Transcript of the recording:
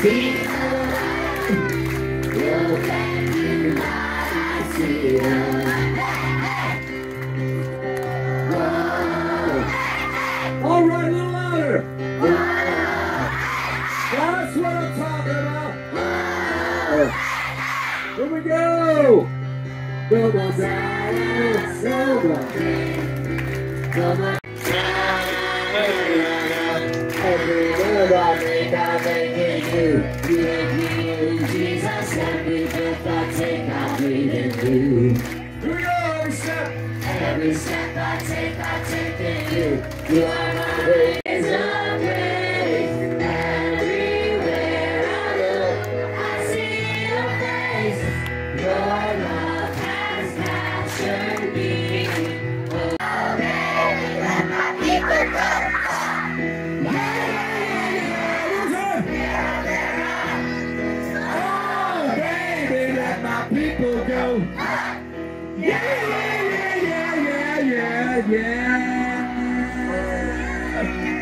see the light. Look at you, I see the light. Whoa. All right, a little louder. That's what I'm talking about. Here we go. Come on, Zion, so long. Come on. Every word You and me Jesus, every breath I take, I breathe in you. Here we go. Every step. Every step I take, I take in you. You are my way. my people go. Yeah, yeah, yeah, yeah, yeah, yeah.